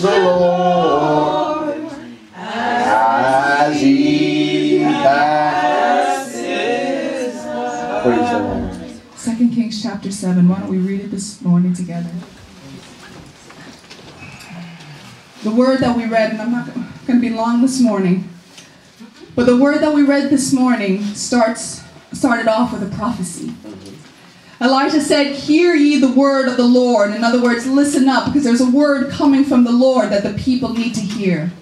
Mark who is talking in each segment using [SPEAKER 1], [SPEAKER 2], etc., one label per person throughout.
[SPEAKER 1] the Lord as He. Praise the Lord.
[SPEAKER 2] Second Kings chapter 7. Why don't we read it this morning together? The word that we read, and I'm not going to be long this morning, but the word that we read this morning starts started off with a prophecy. Elijah said, Hear ye the word of the Lord. In other words, listen up, because there's a word coming from the Lord that the people need to hear.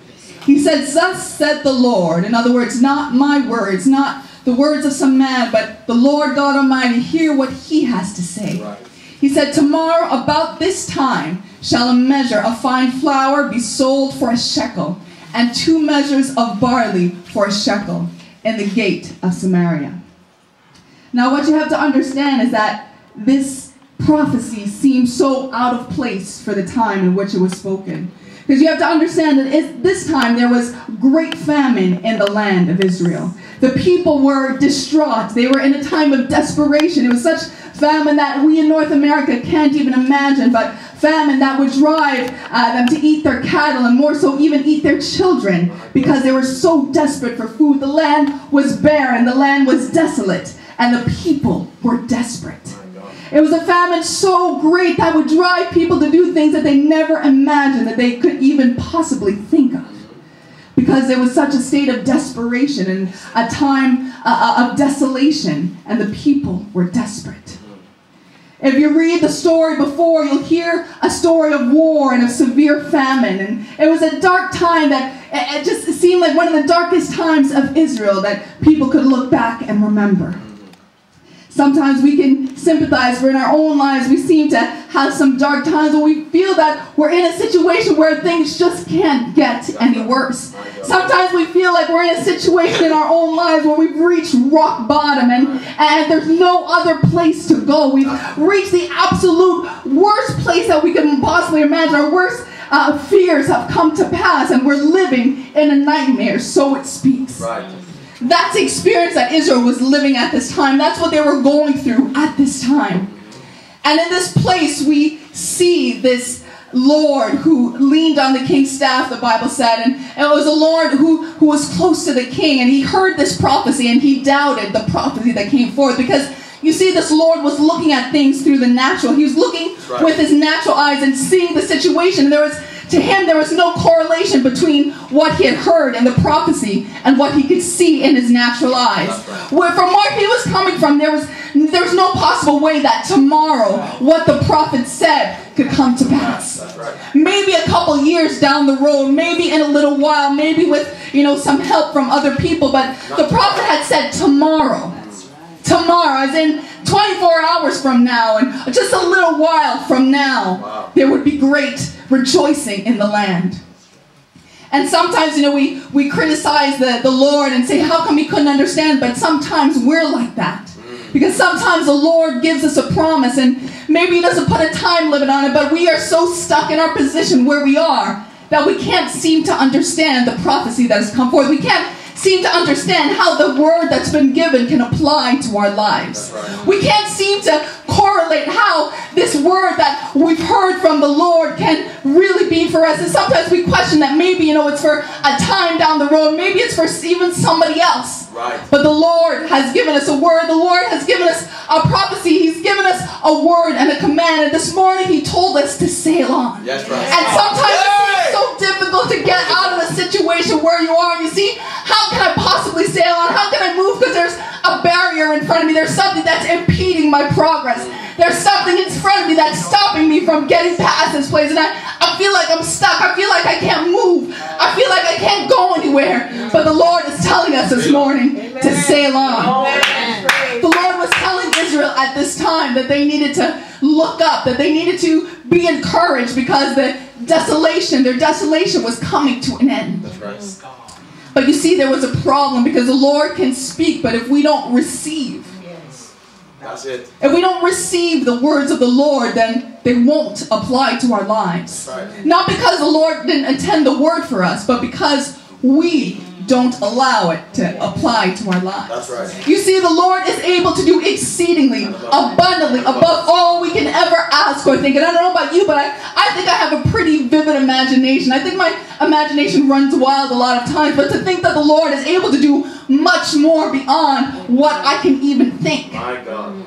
[SPEAKER 2] He said, Thus said the Lord. In other words, not my words, not the words of some man, but the Lord God Almighty. Hear what he has to say. He said, Tomorrow about this time shall a measure of fine flour be sold for a shekel, and two measures of barley for a shekel in the gate of Samaria. Now, what you have to understand is that this prophecy seems so out of place for the time in which it was spoken. Because you have to understand that it, this time there was great famine in the land of Israel. The people were distraught. They were in a time of desperation. It was such famine that we in North America can't even imagine, but famine that would drive uh, them to eat their cattle and more so even eat their children because they were so desperate for food. The land was barren, the land was desolate, and the people were desperate. It was a famine so great that would drive people to do things that they never imagined that they could even possibly think of. Because there was such a state of desperation and a time uh, of desolation, and the people were desperate. If you read the story before, you'll hear a story of war and of severe famine. And it was a dark time that it just seemed like one of the darkest times of Israel that people could look back and remember. Sometimes we can sympathize, for in our own lives we seem to have some dark times when we feel that we're in a situation where things just can't get any worse. Sometimes we feel like we're in a situation in our own lives where we've reached rock bottom and, and there's no other place to go. We've reached the absolute worst place that we can possibly imagine. Our worst uh, fears have come to pass and we're living in a nightmare, so it speaks.
[SPEAKER 1] Right.
[SPEAKER 2] That's the experience that Israel was living at this time. That's what they were going through at this time. And in this place, we see this Lord who leaned on the king's staff, the Bible said. And, and it was a Lord who, who was close to the king. And he heard this prophecy and he doubted the prophecy that came forth because you see, this Lord was looking at things through the natural. He was looking
[SPEAKER 1] right.
[SPEAKER 2] with his natural eyes and seeing the situation. There was to him there was no correlation between what he had heard and the prophecy and what he could see in his natural eyes. Where from where he was coming from, there was there was no possible way that tomorrow what the prophet said could come to pass. Maybe a couple years down the road, maybe in a little while, maybe with you know some help from other people, but the prophet had said tomorrow tomorrow, as in 24 hours from now, and just a little while from now,
[SPEAKER 1] Wow.
[SPEAKER 2] there would be great rejoicing in the land. And sometimes, you know, we, we criticize the, the Lord and say, how come he couldn't understand? But sometimes we're like that. Because sometimes the Lord gives us a promise and maybe he doesn't put a time limit on it, but we are so stuck in our position where we are that we can't seem to understand the prophecy that has come forth. We can't seem to understand how the word that's been given can apply to our lives. We can't seem to correlate how this word that we've heard from the Lord can really be for us. And sometimes we question that maybe, you know, it's for a time down the road. Maybe it's for even somebody else.
[SPEAKER 1] Right.
[SPEAKER 2] But the Lord has given us a word. The Lord has given us a prophecy. He's given us a word and a command. And this morning He told us to sail on.
[SPEAKER 1] Yes, right.
[SPEAKER 2] And sometimes it
[SPEAKER 1] Yay!
[SPEAKER 2] seems so difficult to get out of a situation where you are. You see, how can I possibly sail on? How can I move? Because there's a barrier in front of me. There's something that's impeding my progress. There's something in front of me that's stopping me from getting past this place. And I, I feel like I'm stuck. I feel like I can't move. I feel like I can't go anywhere. But the Lord is telling us this morning to sail on. The Lord was telling Israel Israel at this time that they needed to look up, that they needed to be encouraged because the desolation, their desolation was coming to an end.
[SPEAKER 1] That's right.
[SPEAKER 2] But you see, there was a problem because the Lord can speak, but if we don't receive, yes.
[SPEAKER 1] That's it.
[SPEAKER 2] if we don't receive the words of the Lord, then they won't apply to our lives.
[SPEAKER 1] Right.
[SPEAKER 2] Not because the Lord didn't intend the word for us, but because we don't allow it to apply to our lives.
[SPEAKER 1] That's right.
[SPEAKER 2] You see, the Lord is able to do exceedingly, abundantly, above all we can ever ask or think. And I don't know about you, but I, I think I have a pretty vivid imagination. I think my imagination runs wild a lot of times. But to think that the Lord is able to do much more beyond what I can even think.
[SPEAKER 1] My God.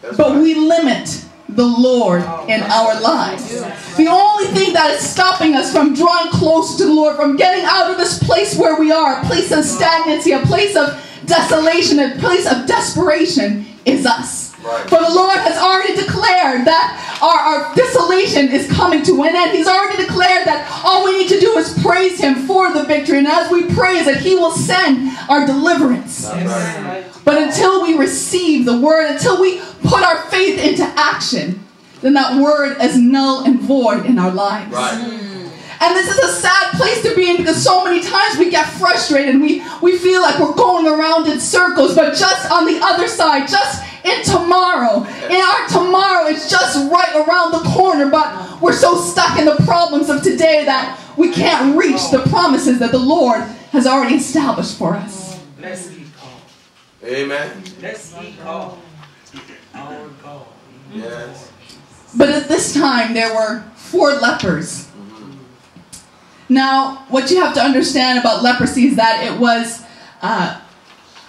[SPEAKER 1] That's
[SPEAKER 2] But
[SPEAKER 1] right.
[SPEAKER 2] we limit the Lord in our lives. The only thing that is stopping us from drawing closer to the Lord, from getting out of this place where we are, a place of stagnancy, a place of desolation, a place of desperation, is us.
[SPEAKER 1] Right.
[SPEAKER 2] For the Lord has already declared that our, our desolation is coming to an end. He's already declared that all we need to do is praise Him for the victory. And as we praise it, He will send our deliverance.
[SPEAKER 1] That's right.
[SPEAKER 2] But until we receive the word, until we put our faith into action, then that word is null and void in our lives.
[SPEAKER 1] Right.
[SPEAKER 2] And this is a sad place to be in because so many times we get frustrated. We, we feel like we're going around in circles, but just on the other side, just in tomorrow, in our tomorrow, it's just right around the corner, but we're so stuck in the problems of today that we can't reach the promises that the Lord has already established for us.
[SPEAKER 3] Let's be called.
[SPEAKER 1] Amen.
[SPEAKER 3] Let's be called. Our God.
[SPEAKER 1] Yes.
[SPEAKER 2] But at this time, there were four lepers. Now, what you have to understand about leprosy is that it was uh,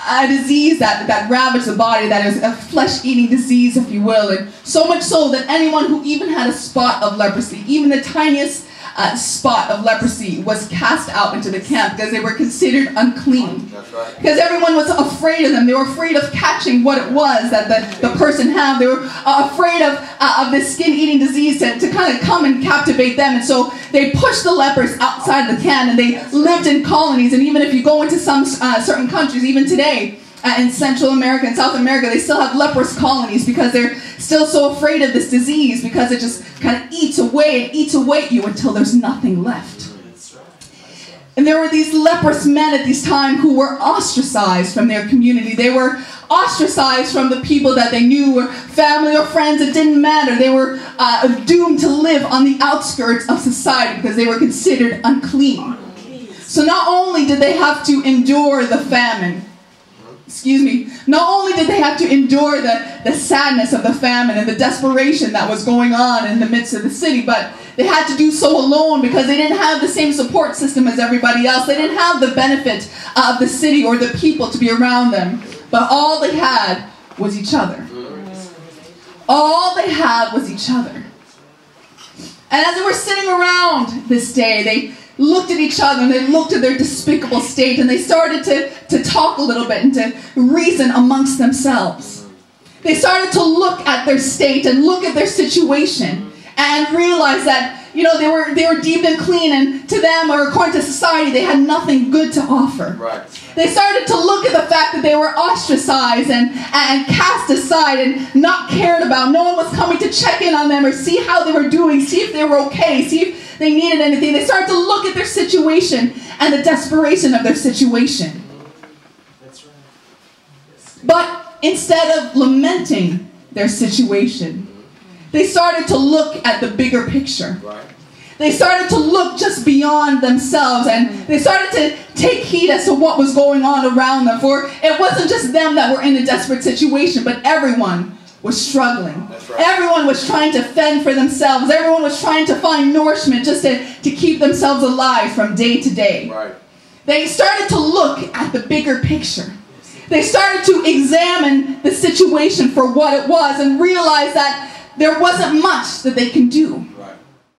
[SPEAKER 2] a disease that, that ravaged the body, that is a flesh eating disease, if you will. And so much so that anyone who even had a spot of leprosy, even the tiniest uh, spot of leprosy, was cast out into the camp because they were considered unclean. Because everyone was afraid of them. They were afraid of catching what it was that the, the person had. They were uh, afraid of, uh, of this skin eating disease to, to kind of come and captivate them. And so they pushed the lepers outside the camp and they lived in colonies. And even if you go into some uh, certain countries, even today, in Central America and South America, they still have leprous colonies because they're still so afraid of this disease because it just kind of eats away and eats away at you until there's nothing left. And there were these leprous men at this time who were ostracized from their community. They were ostracized from the people that they knew, or family or friends. It didn't matter. They were uh, doomed to live on the outskirts of society because they were considered unclean. So not only did they have to endure the famine, excuse me, not only did they have to endure the, the sadness of the famine and the desperation that was going on in the midst of the city, but they had to do so alone because they didn't have the same support system as everybody else. They didn't have the benefit of the city or the people to be around them. But all they had was each other. All they had was each other. And as they were sitting around this day, they looked at each other and they looked at their despicable state and they started to, to talk a little bit and to reason amongst themselves. They started to look at their state and look at their situation and realize that you know they were they were deemed and clean and to them or according to society they had nothing good to offer.
[SPEAKER 1] Right.
[SPEAKER 2] They started to look at the fact that they were ostracized and, and cast aside and not cared about. No one was coming to check in on them or see how they were doing, see if they were okay, see if they needed anything. They started to look at their situation and the desperation of their situation.
[SPEAKER 3] That's right.
[SPEAKER 2] But instead of lamenting their situation, they started to look at the bigger picture.
[SPEAKER 1] Right.
[SPEAKER 2] They started to look just beyond themselves and they started to take heed as to what was going on around them. For it wasn't just them that were in a desperate situation, but everyone was struggling.
[SPEAKER 1] Right.
[SPEAKER 2] Everyone was trying to fend for themselves. Everyone was trying to find nourishment just to, to keep themselves alive from day to day.
[SPEAKER 1] Right.
[SPEAKER 2] They started to look at the bigger picture. They started to examine the situation for what it was and realize that there wasn't much that they can do.